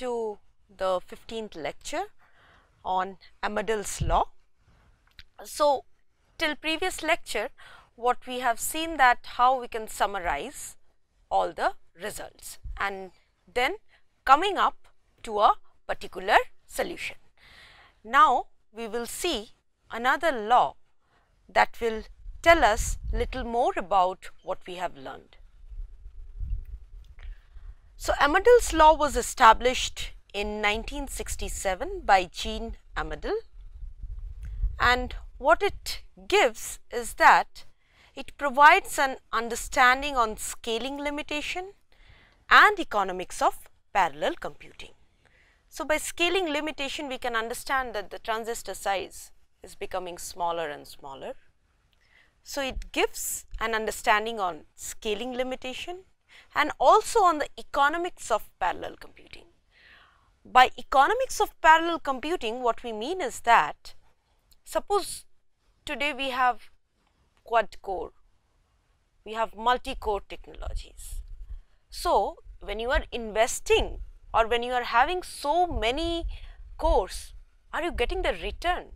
to the 15th lecture on Amdahl's law. So, till previous lecture what we have seen that how we can summarize all the results and then coming up to a particular solution. Now, we will see another law that will tell us little more about what we have learned. So, Amdahl's law was established in 1967 by Gene Amdahl and what it gives is that it provides an understanding on scaling limitation and economics of parallel computing. So, by scaling limitation we can understand that the transistor size is becoming smaller and smaller. So, it gives an understanding on scaling limitation and also on the economics of parallel computing. By economics of parallel computing what we mean is that suppose today we have quad core, we have multi-core technologies. So, when you are investing or when you are having so many cores, are you getting the return?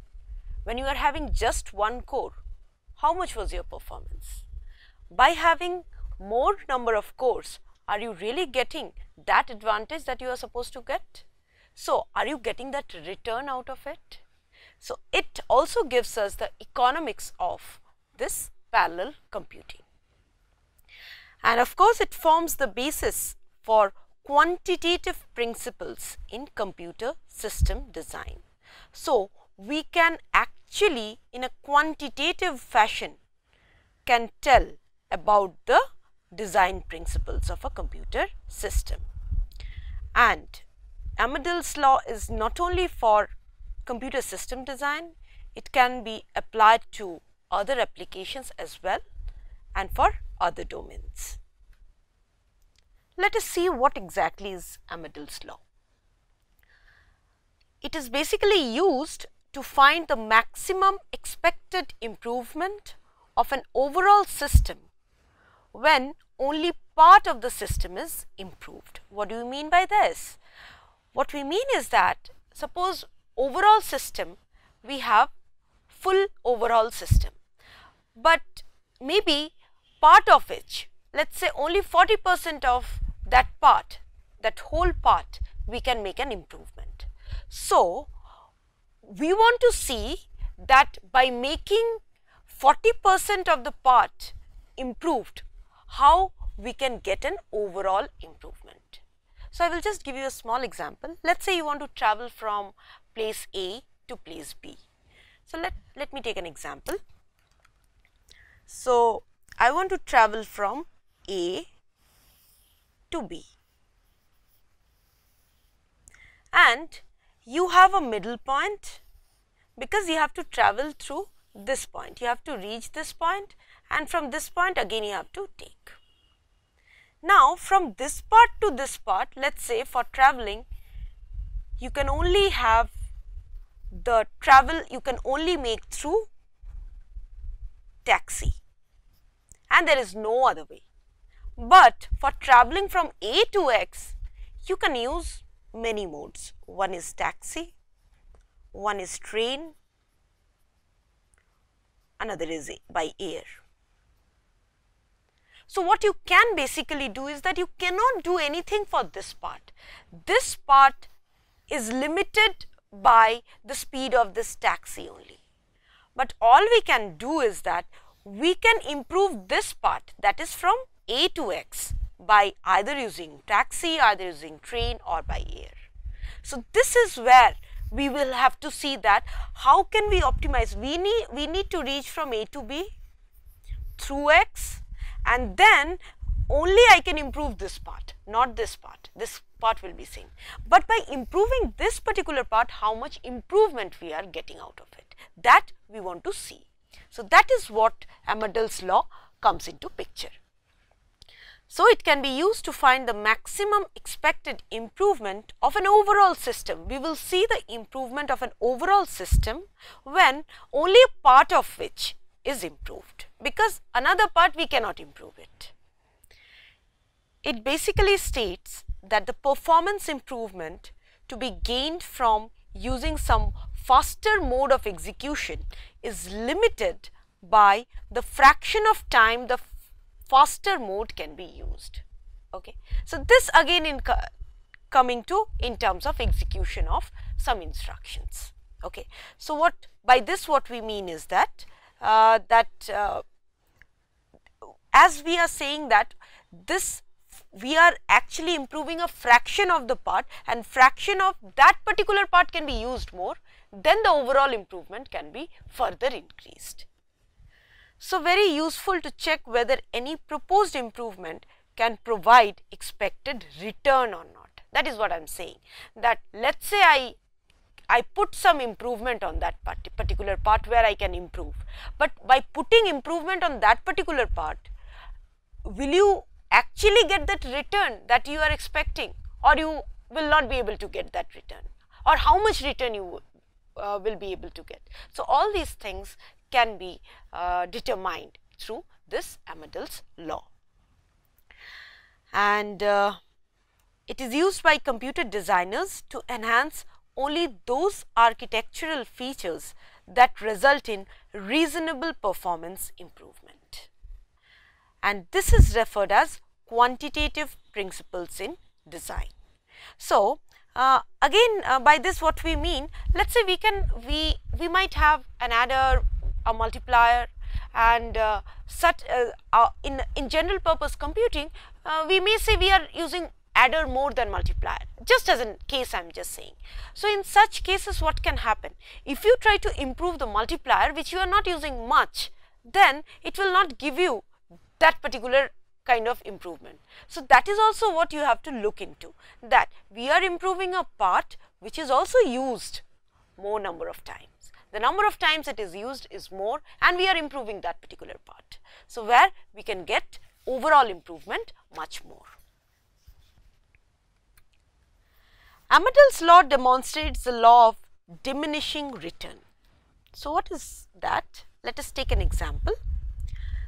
When you are having just one core, how much was your performance? By having more number of cores, are you really getting that advantage that you are supposed to get? So, are you getting that return out of it? So, it also gives us the economics of this parallel computing. And of course, it forms the basis for quantitative principles in computer system design. So, we can actually in a quantitative fashion can tell about the design principles of a computer system. And Amdahl's law is not only for computer system design, it can be applied to other applications as well and for other domains. Let us see what exactly is Amdahl's law. It is basically used to find the maximum expected improvement of an overall system when only part of the system is improved. What do you mean by this? What we mean is that suppose overall system we have full overall system, but maybe part of which let us say only 40 percent of that part that whole part we can make an improvement. So, we want to see that by making 40 percent of the part improved how we can get an overall improvement. So, I will just give you a small example. Let us say you want to travel from place A to place B. So, let, let me take an example. So, I want to travel from A to B and you have a middle point because you have to travel through this point. You have to reach this point and from this point again you have to take. Now, from this part to this part, let us say for traveling, you can only have the travel you can only make through taxi and there is no other way. But for traveling from A to X, you can use many modes. One is taxi, one is train, another is by air. So, what you can basically do is that you cannot do anything for this part. This part is limited by the speed of this taxi only. But all we can do is that we can improve this part that is from A to X by either using taxi, either using train or by air. So, this is where we will have to see that how can we optimize we need we need to reach from a to b through x and then only I can improve this part, not this part, this part will be same. But by improving this particular part, how much improvement we are getting out of it, that we want to see. So, that is what Amdahl's law comes into picture. So, it can be used to find the maximum expected improvement of an overall system. We will see the improvement of an overall system when only a part of which is improved because another part we cannot improve it. it basically states that the performance improvement to be gained from using some faster mode of execution is limited by the fraction of time the faster mode can be used. Okay. So, this again in co coming to in terms of execution of some instructions. Okay. So, what by this what we mean is that uh, that uh, as we are saying that this we are actually improving a fraction of the part and fraction of that particular part can be used more then the overall improvement can be further increased. So, very useful to check whether any proposed improvement can provide expected return or not. That is what I am saying that let us say I I put some improvement on that part, particular part where I can improve. But by putting improvement on that particular part, will you actually get that return that you are expecting or you will not be able to get that return or how much return you uh, will be able to get. So, all these things can be uh, determined through this Amdahl's law. And uh, it is used by computer designers to enhance only those architectural features that result in reasonable performance improvement. And this is referred as quantitative principles in design. So, uh, again uh, by this what we mean let us say we can we we might have an adder a multiplier and uh, such uh, uh, in in general purpose computing uh, we may say we are using adder more than multiplier just as a case I am just saying. So, in such cases what can happen if you try to improve the multiplier which you are not using much then it will not give you that particular kind of improvement. So, that is also what you have to look into that we are improving a part which is also used more number of times. The number of times it is used is more and we are improving that particular part. So, where we can get overall improvement much more. Amdahl's law demonstrates the law of diminishing return. So, what is that? Let us take an example.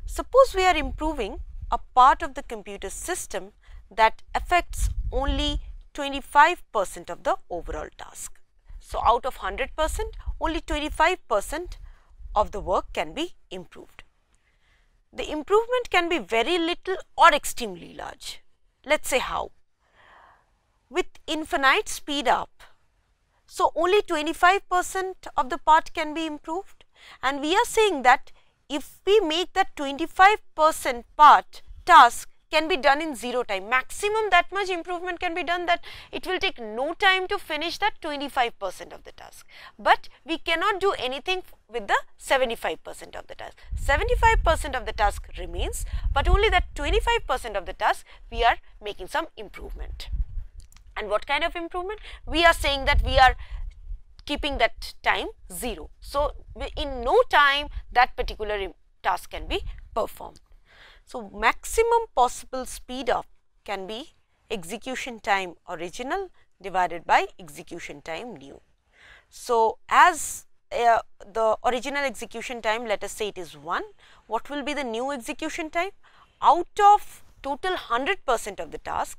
Suppose we are improving a part of the computer system that affects only 25 percent of the overall task. So, out of 100 percent only 25 percent of the work can be improved. The improvement can be very little or extremely large. Let us say how. With infinite speed up, so only 25 percent of the part can be improved and we are saying that if we make that 25 percent part task can be done in 0 time maximum that much improvement can be done that it will take no time to finish that 25 percent of the task. But we cannot do anything with the 75 percent of the task. 75 percent of the task remains, but only that 25 percent of the task we are making some improvement. And what kind of improvement? We are saying that we are keeping that time 0. So, in no time that particular task can be performed. So, maximum possible speed up can be execution time original divided by execution time new. So, as uh, the original execution time let us say it is 1, what will be the new execution time? Out of total 100 percent of the task,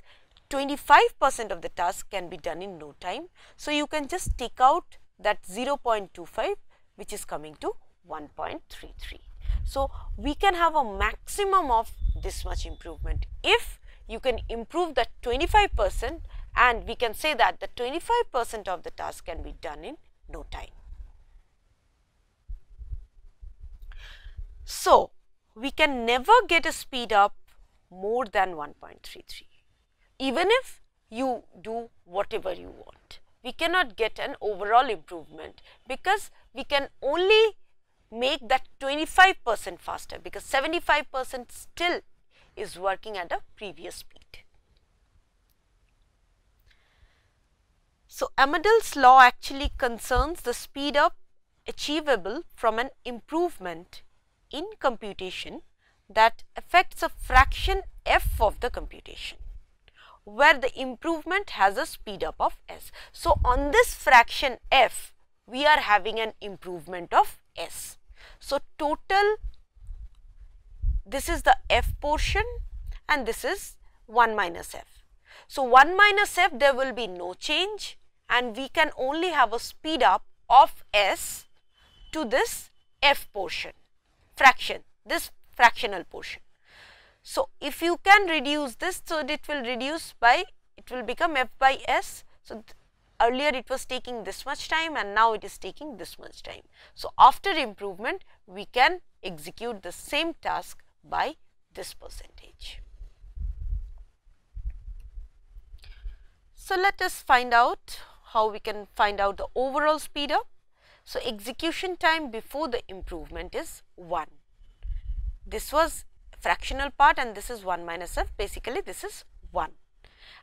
25 percent of the task can be done in no time. So, you can just take out that 0.25 which is coming to 1.33. So, we can have a maximum of this much improvement if you can improve that 25 percent and we can say that the 25 percent of the task can be done in no time. So, we can never get a speed up more than 1.33 even if you do whatever you want. We cannot get an overall improvement because we can only make that 25 percent faster because 75 percent still is working at a previous speed. So, Amdahl's law actually concerns the speed up achievable from an improvement in computation that affects a fraction f of the computation where the improvement has a speed up of s. So, on this fraction f we are having an improvement of s. So, total this is the f portion and this is 1 minus f. So, 1 minus f there will be no change and we can only have a speed up of s to this f portion fraction this fractional portion. So, if you can reduce this so it will reduce by it will become f by s. So, earlier it was taking this much time and now it is taking this much time. So, after improvement we can execute the same task by this percentage. So, let us find out how we can find out the overall speed up. So, execution time before the improvement is 1. This was fractional part and this is 1 minus f basically this is 1.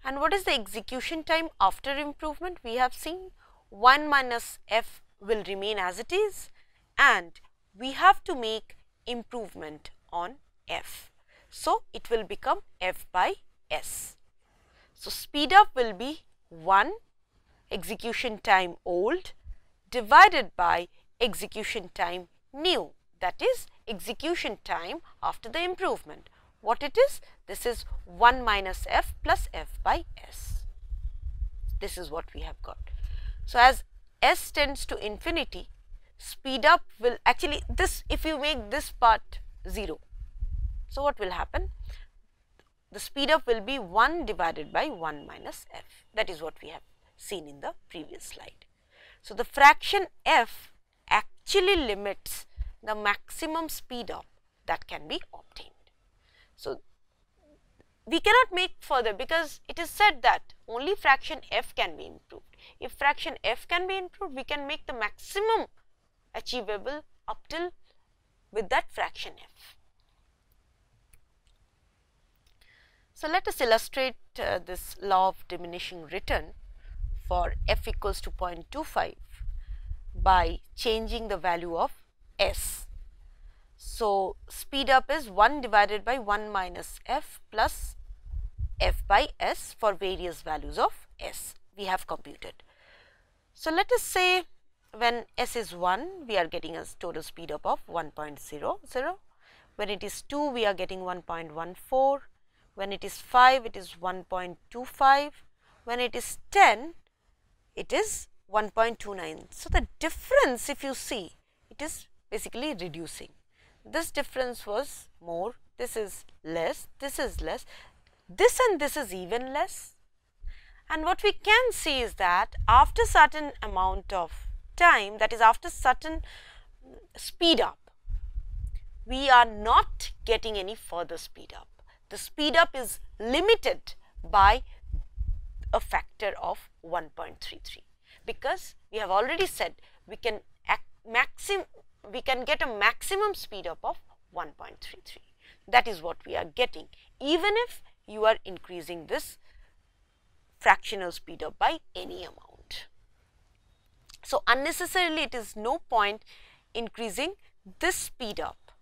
And what is the execution time after improvement? We have seen 1 minus f will remain as it is and we have to make improvement on f. So, it will become f by s. So, speed up will be 1 execution time old divided by execution time new that is execution time after the improvement. What it is? This is 1 minus f plus f by s. This is what we have got. So, as s tends to infinity, speed up will actually this if you make this part 0. So, what will happen? The speed up will be 1 divided by 1 minus f that is what we have seen in the previous slide. So, the fraction f actually limits the maximum speed up that can be obtained. So, we cannot make further because it is said that only fraction f can be improved. If fraction f can be improved, we can make the maximum achievable up till with that fraction f. So, let us illustrate uh, this law of diminishing return for f equals to 0.25 by changing the value of s. So, speed up is 1 divided by 1 minus f plus f by s for various values of s we have computed. So, let us say when s is 1 we are getting a total speed up of 1.00, when it is 2 we are getting 1.14, when it is 5 it is 1.25, when it is 10 it is 1.29. So, the difference if you see it is basically reducing. This difference was more, this is less, this is less, this and this is even less. And what we can see is that after certain amount of time that is after certain speed up, we are not getting any further speed up. The speed up is limited by a factor of 1.33 because we have already said we can maxim we can get a maximum speed up of 1.33 that is what we are getting even if you are increasing this fractional speed up by any amount. So, unnecessarily it is no point increasing this speed up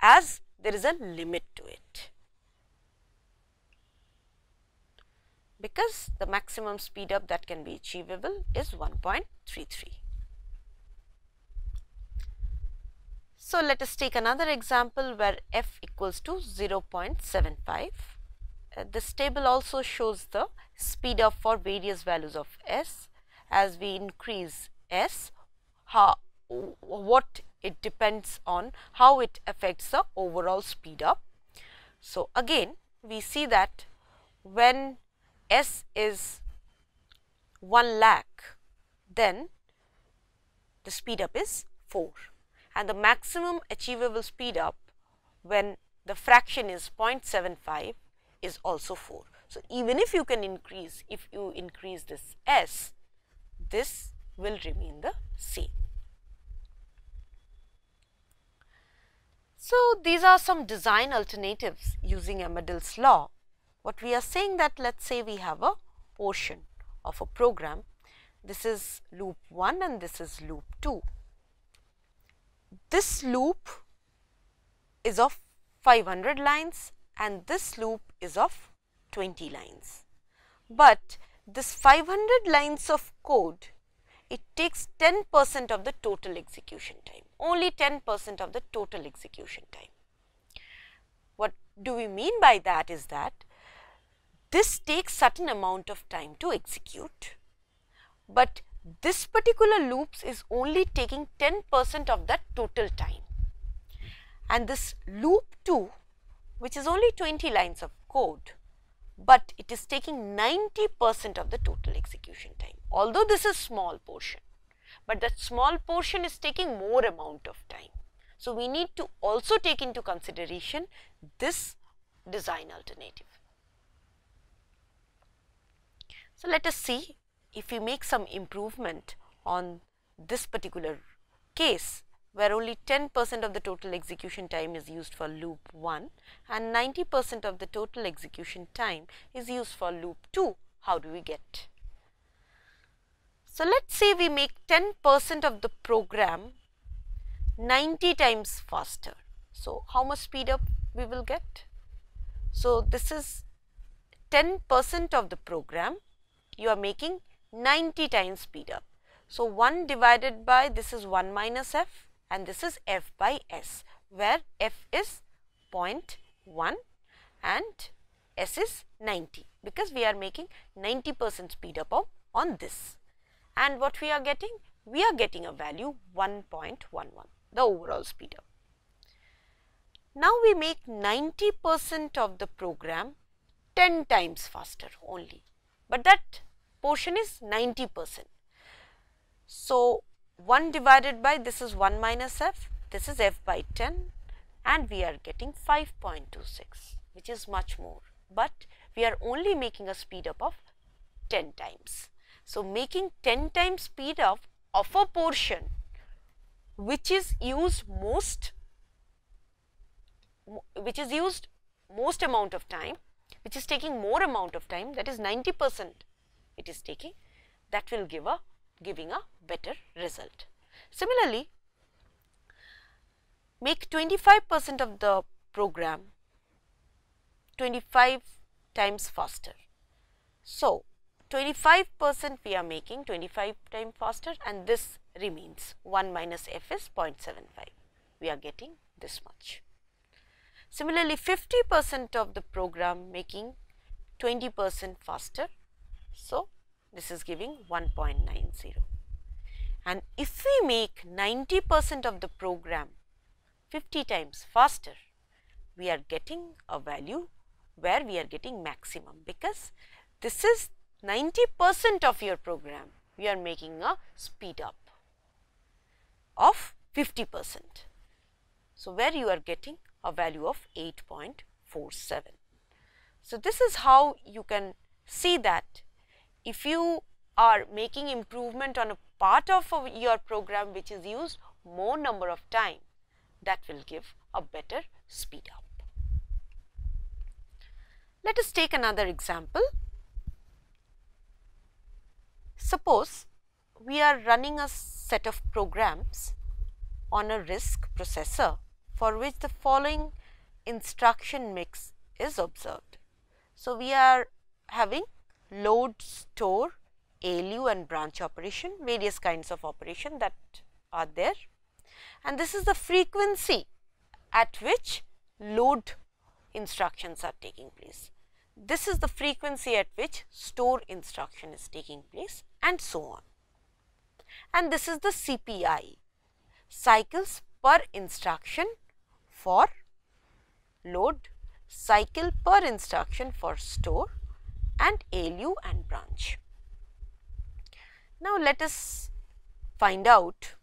as there is a limit to it. because the maximum speed up that can be achievable is 1.33. So, let us take another example where f equals to 0.75. Uh, this table also shows the speed up for various values of s as we increase s how what it depends on how it affects the overall speed up. So, again we see that when S is 1 lakh, then the speed up is 4 and the maximum achievable speed up when the fraction is 0.75 is also 4. So, even if you can increase, if you increase this S, this will remain the same. So, these are some design alternatives using Amdahl's law what we are saying that let us say we have a portion of a program. This is loop 1 and this is loop 2. This loop is of 500 lines and this loop is of 20 lines. But this 500 lines of code, it takes 10 percent of the total execution time, only 10 percent of the total execution time. What do we mean by that is that this takes certain amount of time to execute, but this particular loops is only taking 10 percent of that total time. And this loop 2 which is only 20 lines of code, but it is taking 90 percent of the total execution time. Although this is small portion, but that small portion is taking more amount of time. So, we need to also take into consideration this design alternative. So, let us see if we make some improvement on this particular case where only 10 percent of the total execution time is used for loop 1 and 90 percent of the total execution time is used for loop 2, how do we get? So, let us say we make 10 percent of the program 90 times faster. So, how much speed up we will get? So, this is 10 percent of the program you are making 90 times speed up. So, 1 divided by this is 1 minus f and this is f by s where f is 0.1 and s is 90 because we are making 90 percent speed up on this. And what we are getting? We are getting a value 1.11 the overall speed up. Now, we make 90 percent of the program 10 times faster only, but that portion is 90 percent. So, 1 divided by this is 1 minus f, this is f by 10 and we are getting 5.26 which is much more, but we are only making a speed up of 10 times. So, making 10 times speed up of a portion which is used most which is used most amount of time which is taking more amount of time that is 90 percent it is taking that will give a giving a better result. Similarly, make 25 percent of the program 25 times faster. So, 25 percent we are making 25 times faster and this remains 1 minus f is 0.75 we are getting this much. Similarly, 50 percent of the program making 20 percent faster. So, this is giving 1.90 and if we make 90 percent of the program 50 times faster, we are getting a value where we are getting maximum because this is 90 percent of your program we are making a speed up of 50 percent. So, where you are getting a value of 8.47. So, this is how you can see that if you are making improvement on a part of your program which is used more number of time that will give a better speed up. Let us take another example. Suppose we are running a set of programs on a RISC processor for which the following instruction mix is observed. So, we are having load, store, ALU and branch operation, various kinds of operation that are there. And this is the frequency at which load instructions are taking place. This is the frequency at which store instruction is taking place and so on. And this is the CPI, cycles per instruction for load, cycle per instruction for store and ALU and branch. Now, let us find out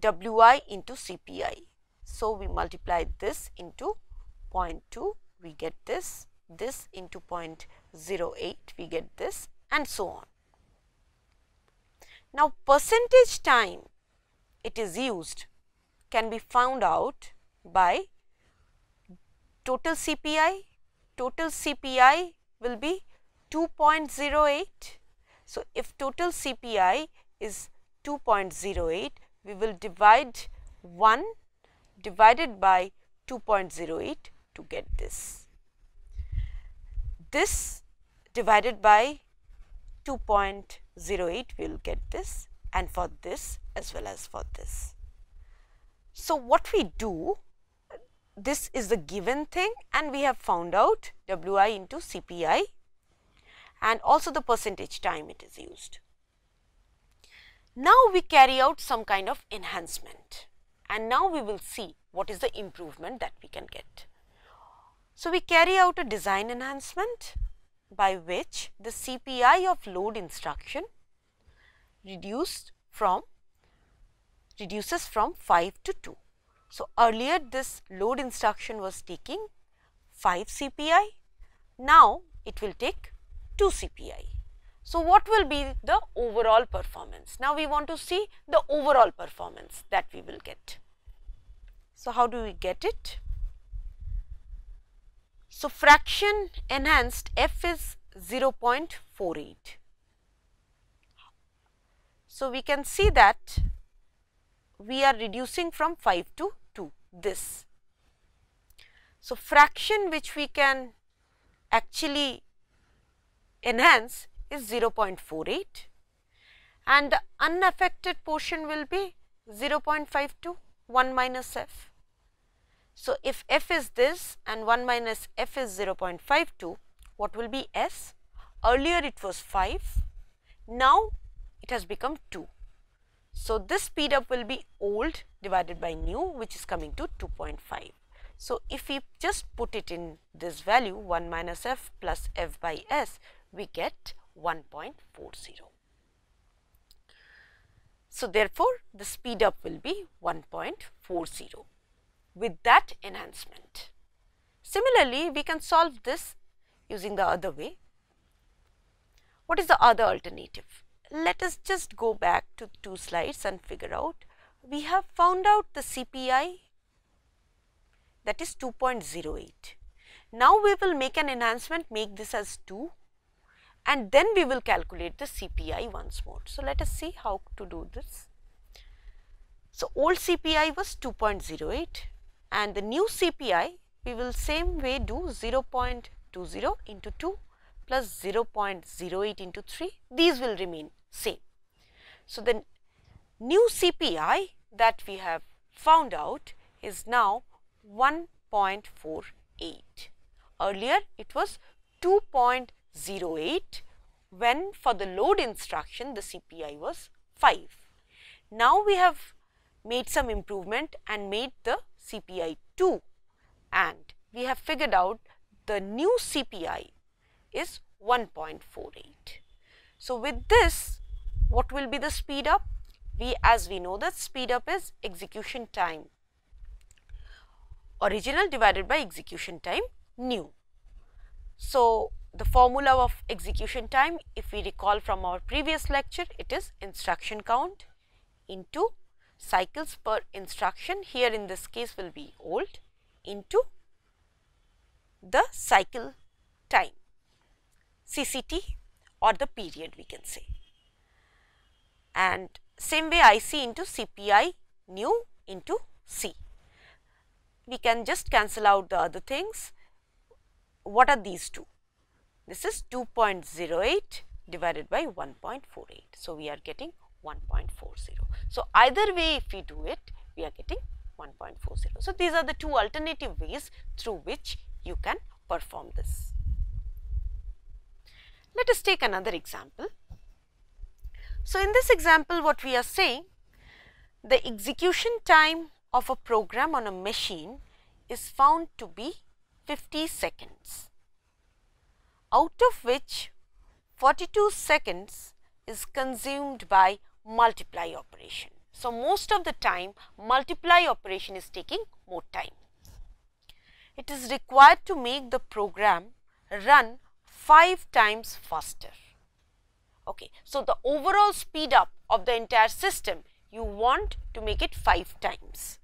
Wi into CPI. So, we multiply this into 0.2 we get this, this into 0.08 we get this and so on. Now, percentage time it is used can be found out by total CPI. Total CPI will be 2.08. So, if total CPI is 2.08, we will divide 1 divided by 2.08 to get this. This divided by 2.08 we will get this and for this as well as for this. So, what we do this is the given thing and we have found out Wi into CPI and also the percentage time it is used. Now we carry out some kind of enhancement and now we will see what is the improvement that we can get. So, we carry out a design enhancement by which the CPI of load instruction reduced from reduces from 5 to 2. So, earlier this load instruction was taking 5 CPI, now it will take 2 CPI. So, what will be the overall performance? Now, we want to see the overall performance that we will get. So, how do we get it? So, fraction enhanced f is 0.48. So, we can see that we are reducing from 5 to 2 this. So, fraction which we can actually enhance is 0.48 and the unaffected portion will be 0.52 1 minus f. So, if f is this and 1 minus f is 0.52, what will be s? Earlier it was 5, now it has become 2. So, this speed up will be old divided by new which is coming to 2.5. So, if we just put it in this value 1 minus f plus f by s, we get 1.40. So, therefore, the speed up will be 1.40 with that enhancement. Similarly, we can solve this using the other way. What is the other alternative? Let us just go back to two slides and figure out. We have found out the CPI that is 2.08. Now, we will make an enhancement, make this as 2 and then we will calculate the CPI once more. So, let us see how to do this. So, old CPI was 2.08 and the new CPI we will same way do 0.20 into 2 plus 0.08 into 3 these will remain same. So, the new CPI that we have found out is now 1.48 earlier it was 2.08 when for the load instruction the CPI was 5. Now, we have made some improvement and made the CPI 2 and we have figured out the new CPI is 1.48. So, with this what will be the speed up? We as we know that speed up is execution time original divided by execution time new. So, the formula of execution time if we recall from our previous lecture it is instruction count into cycles per instruction here in this case will be old into the cycle time CCT or the period we can say and same way IC into CPI new into C. We can just cancel out the other things. What are these two? This is 2.08 divided by 1.48. So, we are getting 1.40. So, either way if we do it, we are getting 1.40. So, these are the two alternative ways through which you can perform this. Let us take another example. So, in this example what we are saying, the execution time of a program on a machine is found to be 50 seconds out of which 42 seconds is consumed by multiply operation. So, most of the time multiply operation is taking more time. It is required to make the program run 5 times faster. Okay. So, the overall speed up of the entire system you want to make it 5 times.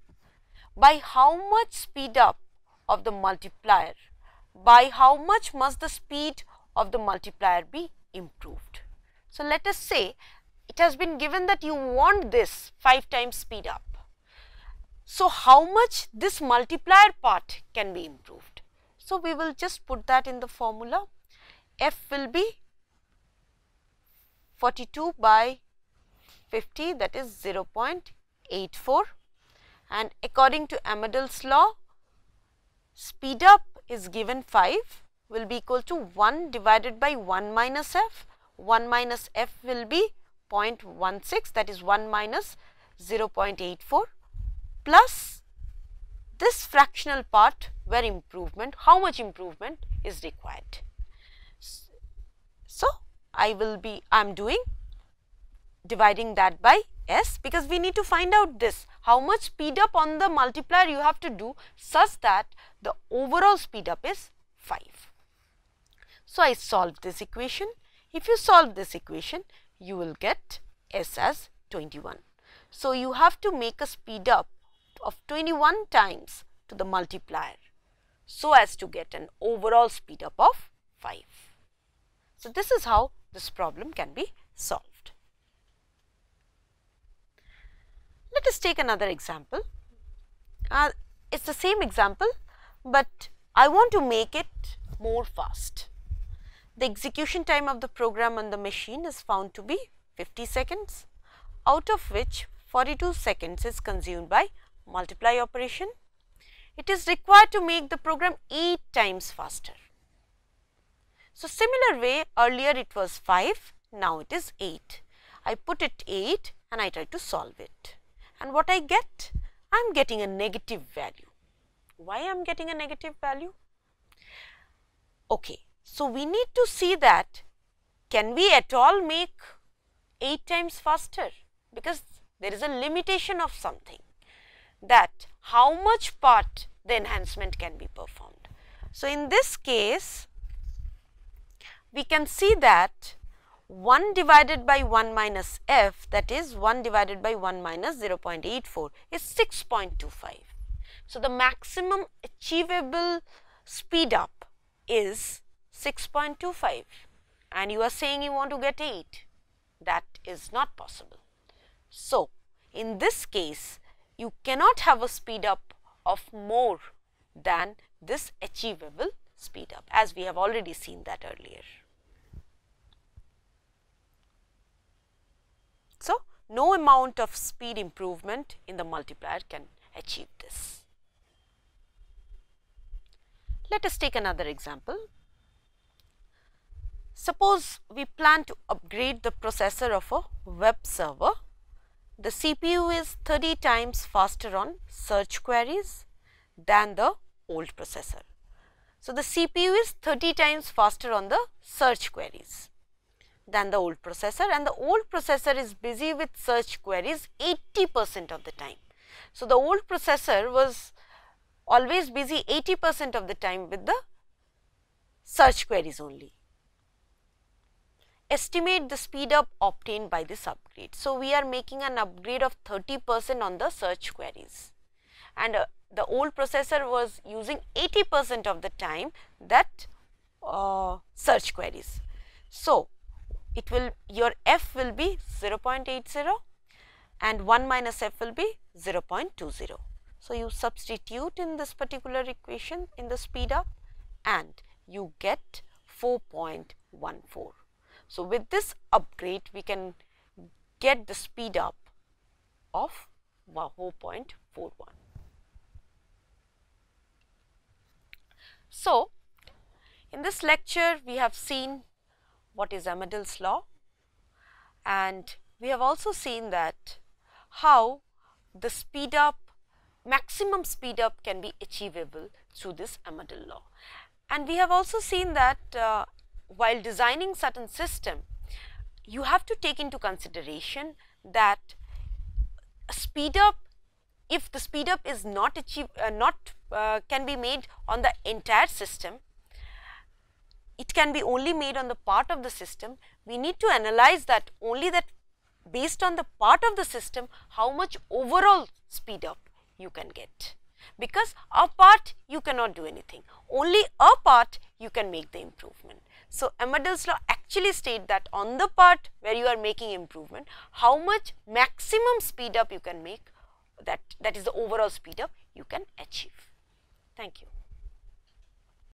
By how much speed up of the multiplier by how much must the speed of the multiplier be improved. So, let us say it has been given that you want this 5 times speed up. So, how much this multiplier part can be improved? So, we will just put that in the formula f will be 42 by 50 that is 0.84 and according to Amdahl's law speed up is given 5 will be equal to 1 divided by 1 minus f. 1 minus f will be 0.16 that is 1 minus 0.84 plus this fractional part where improvement, how much improvement is required. I will be, I am doing dividing that by s because we need to find out this how much speed up on the multiplier you have to do such that the overall speed up is 5. So, I solve this equation. If you solve this equation, you will get s as 21. So, you have to make a speed up of 21 times to the multiplier so as to get an overall speed up of 5. So, this is how this problem can be solved. Let us take another example. Uh, it is the same example, but I want to make it more fast. The execution time of the program on the machine is found to be 50 seconds, out of which 42 seconds is consumed by multiply operation. It is required to make the program 8 times faster. So, similar way earlier it was 5, now it is 8. I put it 8 and I try to solve it. And what I get? I am getting a negative value. Why I am getting a negative value? Okay, so we need to see that can we at all make 8 times faster? Because there is a limitation of something that how much part the enhancement can be performed. So, in this case we can see that 1 divided by 1 minus f that is 1 divided by 1 minus 0.84 is 6.25. So, the maximum achievable speed up is 6.25 and you are saying you want to get 8 that is not possible. So, in this case you cannot have a speed up of more than this achievable speed up as we have already seen that earlier. So, no amount of speed improvement in the multiplier can achieve this. Let us take another example. Suppose we plan to upgrade the processor of a web server the CPU is 30 times faster on search queries than the old processor. So, the CPU is 30 times faster on the search queries than the old processor and the old processor is busy with search queries 80 percent of the time. So, the old processor was always busy 80 percent of the time with the search queries only estimate the speed up obtained by this upgrade. So, we are making an upgrade of 30 percent on the search queries and uh, the old processor was using 80 percent of the time that uh, search queries. So, it will your f will be 0.80 and 1 minus f will be 0.20. So, you substitute in this particular equation in the speed up and you get 4.14. So, with this upgrade we can get the speed up of 4.41. So, in this lecture we have seen what is Amdahl's law and we have also seen that how the speed up maximum speed up can be achievable through this Amdahl law. And we have also seen that uh, while designing certain system, you have to take into consideration that speed up if the speed up is not achieved uh, not uh, can be made on the entire system it can be only made on the part of the system we need to analyze that only that based on the part of the system how much overall speed up you can get because a part you cannot do anything only a part you can make the improvement so, Amdahl's law actually state that on the part where you are making improvement, how much maximum speed up you can make that, that is the overall speed up you can achieve. Thank you.